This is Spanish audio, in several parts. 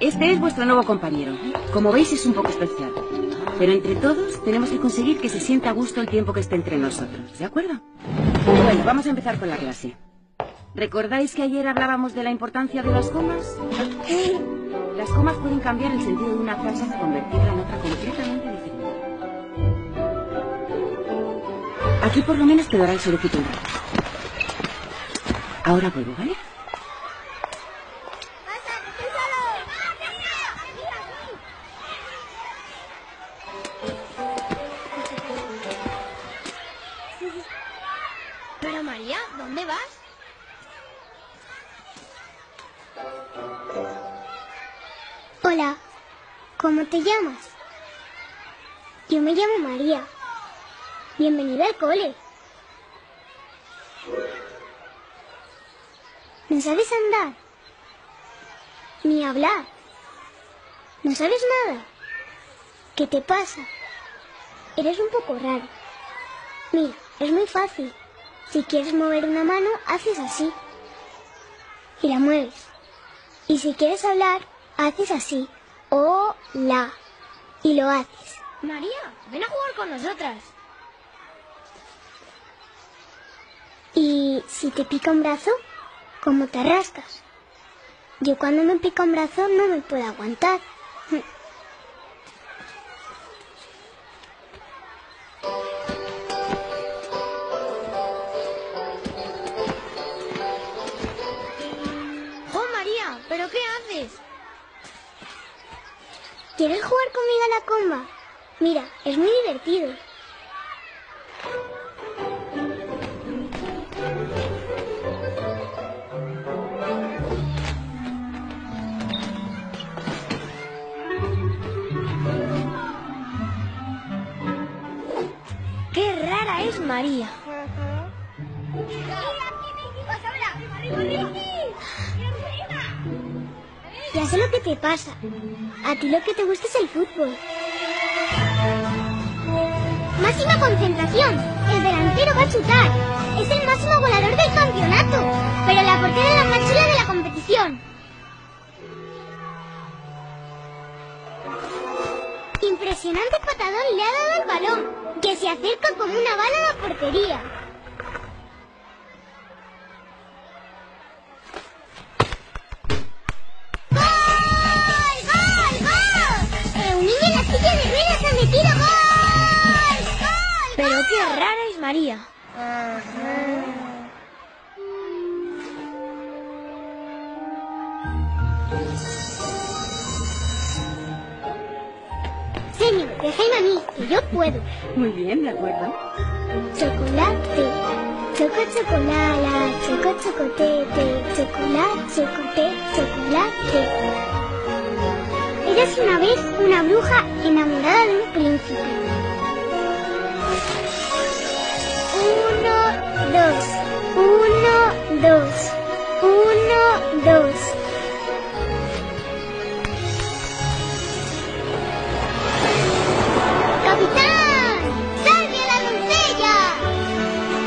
Este es vuestro nuevo compañero. Como veis es un poco especial. Pero entre todos tenemos que conseguir que se sienta a gusto el tiempo que esté entre nosotros. ¿De acuerdo? Bueno, vamos a empezar con la clase. ¿Recordáis que ayer hablábamos de la importancia de las comas? Las comas pueden cambiar el sentido de una frase y convertirla en otra completamente diferente. Aquí por lo menos quedará el rato. Ahora vuelvo, ¿vale? Te llamas? Yo me llamo María. Bienvenida al cole. ¿No sabes andar? Ni hablar. ¿No sabes nada? ¿Qué te pasa? Eres un poco raro. Mira, es muy fácil. Si quieres mover una mano, haces así. Y la mueves. Y si quieres hablar, haces así. Hola. Y lo haces. María, ven a jugar con nosotras. Y si te pica un brazo, ¿cómo te rascas? Yo cuando me pica un brazo no me puedo aguantar. ¿Quieres jugar conmigo a la comba? Mira, es muy divertido. ¡Qué rara es María! Ya sé lo que te pasa. A ti lo que te gusta es el fútbol. Máxima concentración. El delantero va a chutar. Es el máximo goleador del campeonato. Pero la portera es la más chula de la competición. Impresionante patadón le ha dado al balón, que se acerca como una bala a la portería. Qué rara es María! Señor, déjame a mí, que yo puedo. Muy bien, de acuerdo. Chocolate, choco chocolala, choco chocotete, chocolate, chocote, chocolate. Eres una vez una bruja enamorada de un príncipe. Dos, uno, dos, uno, dos. ¡Capitán! ¡Salve a la doncella!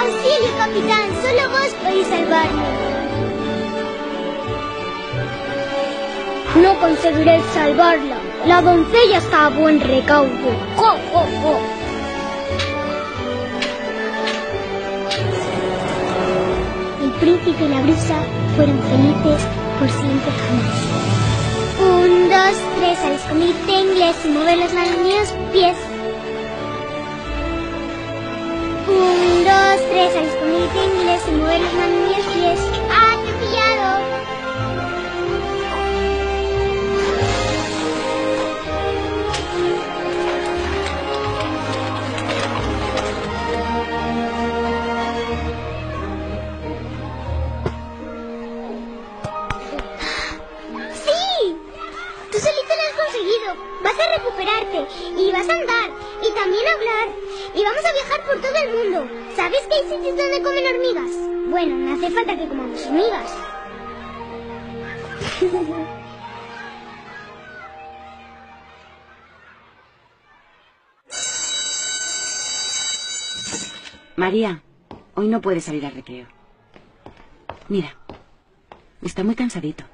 ¡Auxilio, capitán! Solo vos podéis salvarme. No conseguiré salvarla. La doncella está a buen recaudo. ¡Jo, jo, jo! Príncipe y la brusa fueron felices por siempre jamás. Un, dos, tres, al escondite inglés y mover los manos pies. Un, dos, tres, al escondite inglés y mover los manos pies. Bueno, no hace falta que comamos hormigas. María, hoy no puedes salir al recreo. Mira, está muy cansadito.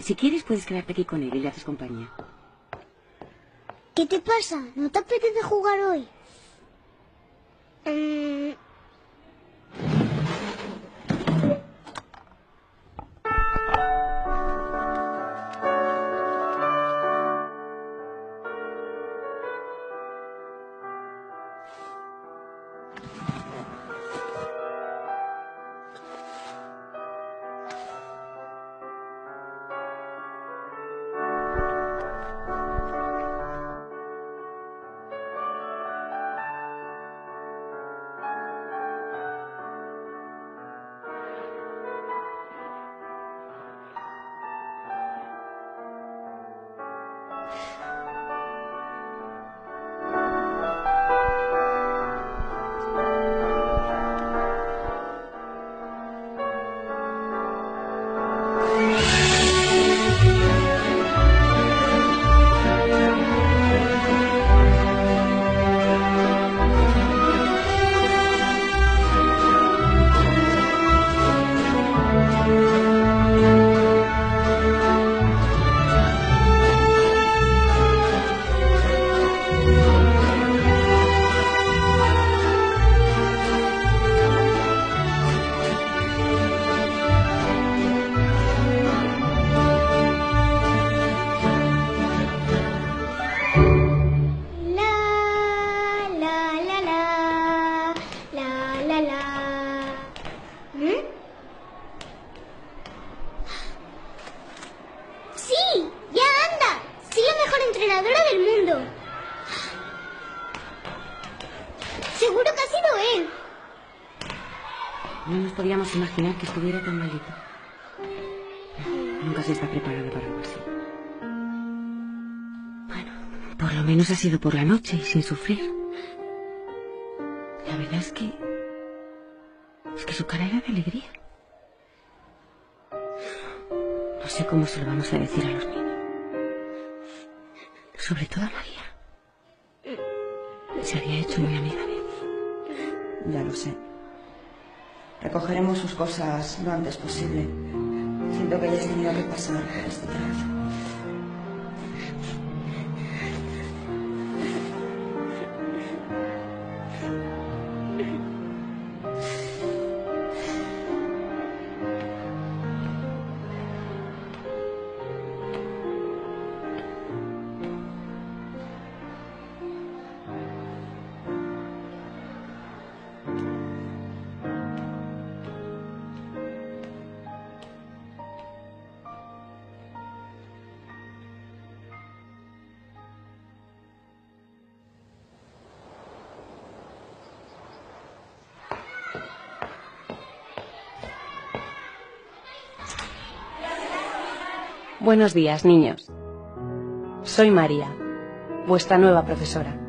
Si quieres, puedes quedarte aquí con él y le haces compañía. ¿Qué te pasa? ¿No te apetece jugar hoy? Mm, Seguro que ha sido él. No nos podíamos imaginar que estuviera tan malito. Nunca se está preparado para algo así. Bueno, por lo menos ha sido por la noche y sin sufrir. La verdad es que... Es que su cara era de alegría. No sé cómo se lo vamos a decir a los niños. Sobre todo a María. Se había hecho muy amiga. Ya lo sé. Recogeremos sus cosas lo antes posible. Siento que hayas tenido que pasar por este trazo. Buenos días, niños. Soy María, vuestra nueva profesora.